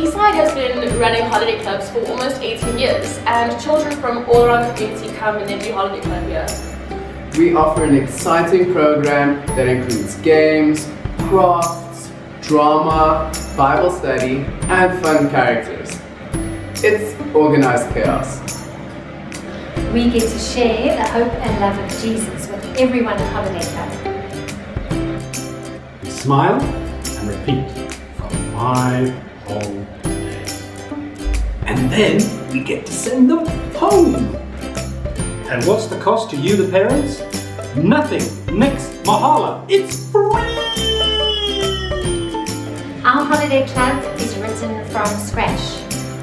Eastside has been running holiday clubs for almost 18 years and children from all around the community come and they do holiday club here. We offer an exciting program that includes games, crafts, drama, Bible study, and fun characters. It's organized chaos. We get to share the hope and love of Jesus with everyone at Holiday Club. We smile and repeat for five days. And then we get to send them home. And what's the cost to you, the parents? Nothing. Next, Mahala. It's free! Our Holiday Club is written from scratch.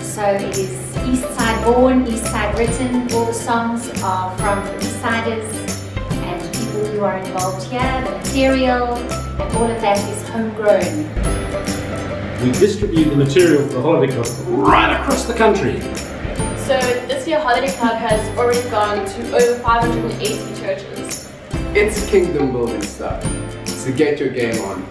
So it is East Side born, East Side written. All the songs are from the East Siders and people who are involved here, the material, and all of that is homegrown. We distribute the material for the Holiday Club right across the country. So this year Holiday Club has already gone to over 580 churches. It's kingdom building stuff. So get your game on.